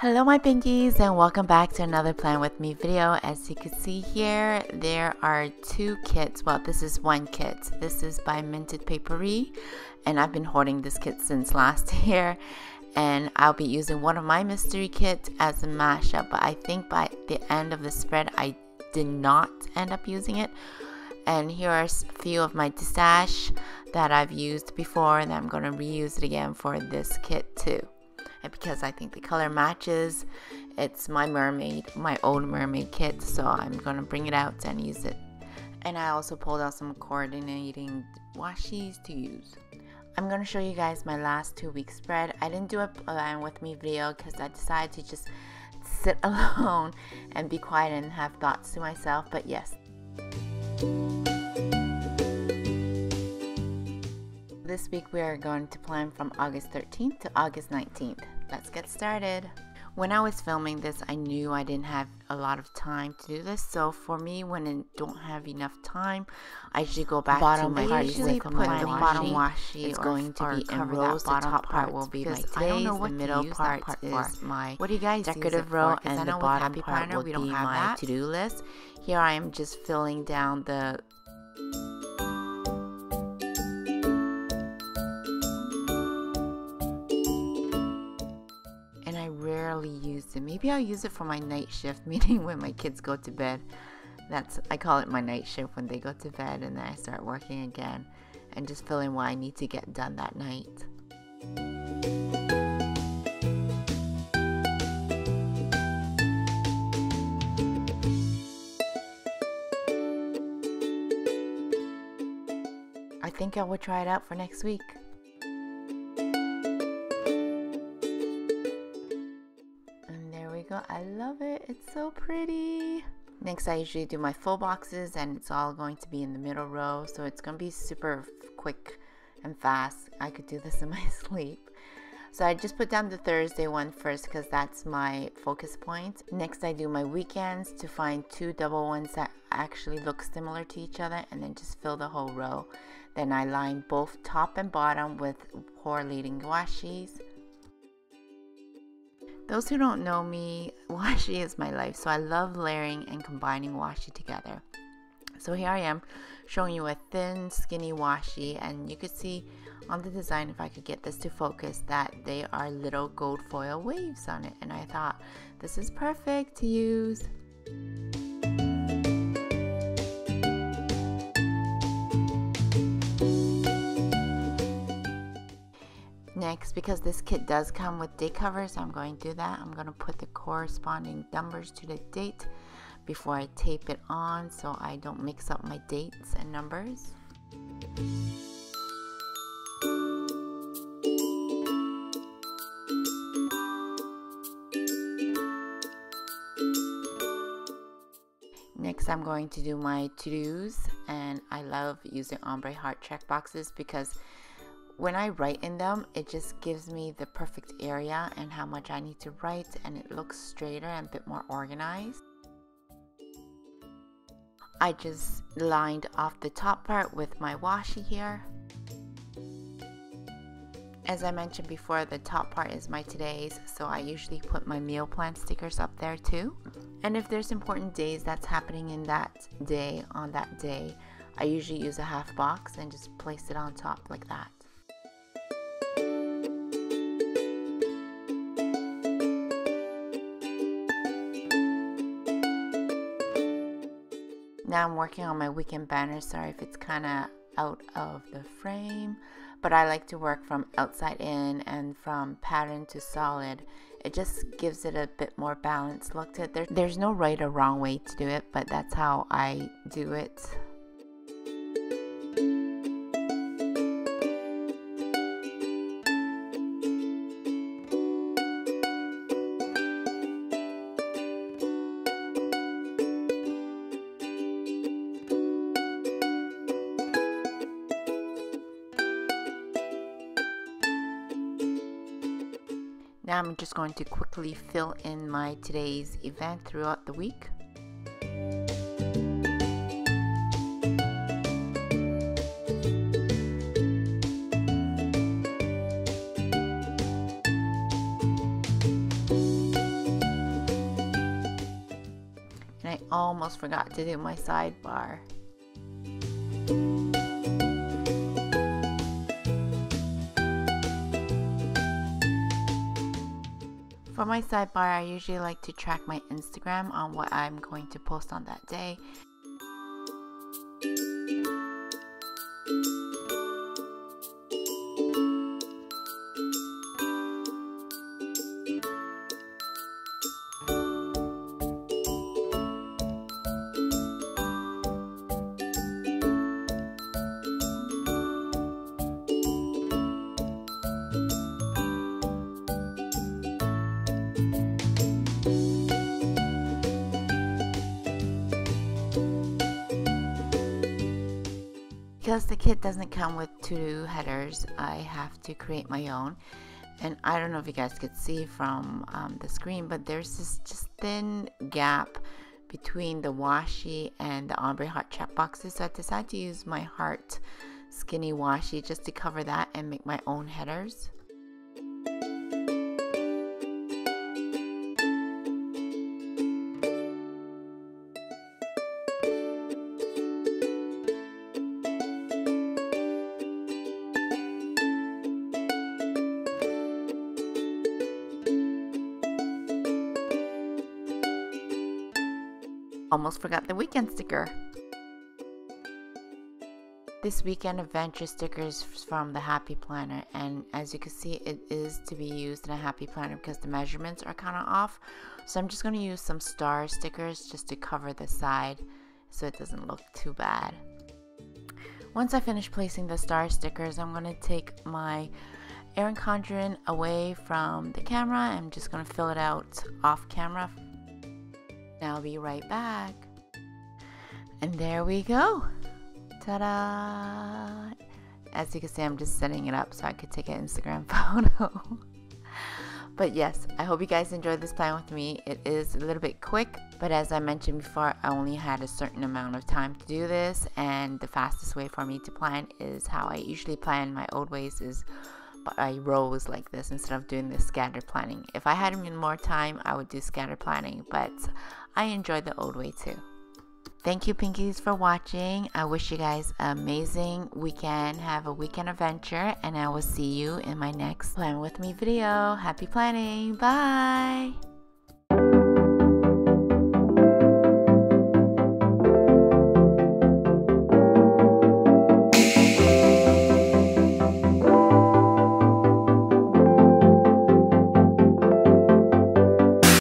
Hello my pinkies and welcome back to another plan with me video. As you can see here, there are two kits. Well, this is one kit. This is by Minted Paperie and I've been hoarding this kit since last year and I'll be using one of my mystery kits as a mashup but I think by the end of the spread I did not end up using it and here are a few of my stash that I've used before and I'm going to reuse it again for this kit too because I think the color matches. It's my mermaid my old mermaid kit so I'm gonna bring it out and use it. And I also pulled out some coordinating washies to use. I'm gonna show you guys my last two week spread. I didn't do a plan with me video because I decided to just sit alone and be quiet and have thoughts to myself but yes this week we are going to plan from August 13th to August 19th. Let's get started. When I was filming this, I knew I didn't have a lot of time to do this. So for me, when I don't have enough time, I usually go back bottom, to my I usually put the bottom washi. It's going to be in rows. The top part will be my today's. The middle part, part is my what do you guys decorative row, and the bottom part will be my to-do list. Here I am just filling down the used it. Maybe I'll use it for my night shift, meaning when my kids go to bed. That's I call it my night shift when they go to bed and then I start working again and just filling what I need to get done that night. I think I will try it out for next week. I love it. It's so pretty. Next, I usually do my full boxes and it's all going to be in the middle row. So it's going to be super quick and fast. I could do this in my sleep. So I just put down the Thursday one first because that's my focus point. Next I do my weekends to find two double ones that actually look similar to each other and then just fill the whole row. Then I line both top and bottom with correlating washi's. Those who don't know me, washi is my life, so I love layering and combining washi together. So here I am showing you a thin, skinny washi, and you could see on the design, if I could get this to focus, that they are little gold foil waves on it. And I thought, this is perfect to use. Next, because this kit does come with date covers, I'm going to do that. I'm going to put the corresponding numbers to the date before I tape it on so I don't mix up my dates and numbers. Next, I'm going to do my to-dos and I love using ombre heart check boxes because when I write in them, it just gives me the perfect area and how much I need to write and it looks straighter and a bit more organized. I just lined off the top part with my washi here. As I mentioned before, the top part is my today's, so I usually put my meal plan stickers up there too. And if there's important days that's happening in that day, on that day, I usually use a half box and just place it on top like that. Now I'm working on my weekend banner. Sorry if it's kind of out of the frame, but I like to work from outside in and from pattern to solid. It just gives it a bit more balanced look to it. There, there's no right or wrong way to do it, but that's how I do it. Now I'm just going to quickly fill in my today's event throughout the week. And I almost forgot to do my sidebar. For my sidebar, I usually like to track my Instagram on what I'm going to post on that day. Because the kit doesn't come with two headers I have to create my own. And I don't know if you guys could see from um, the screen but there's this just thin gap between the washi and the ombre heart chat boxes. So I decided to use my heart skinny washi just to cover that and make my own headers Almost forgot the weekend sticker. This weekend adventure sticker is from the Happy Planner and as you can see it is to be used in a Happy Planner because the measurements are kind of off. So I'm just going to use some star stickers just to cover the side so it doesn't look too bad. Once I finish placing the star stickers I'm going to take my Erin Condren away from the camera. I'm just going to fill it out off camera I'll be right back. And there we go. Ta-da! As you can see, I'm just setting it up so I could take an Instagram photo. but yes, I hope you guys enjoyed this plan with me. It is a little bit quick, but as I mentioned before, I only had a certain amount of time to do this, and the fastest way for me to plan is how I usually plan my old ways is I rows like this instead of doing the scattered planning. If I had more time, I would do scattered planning, but I enjoy the old way too. Thank you, Pinkies, for watching. I wish you guys an amazing weekend. Have a weekend adventure, and I will see you in my next Plan With Me video. Happy planning. Bye.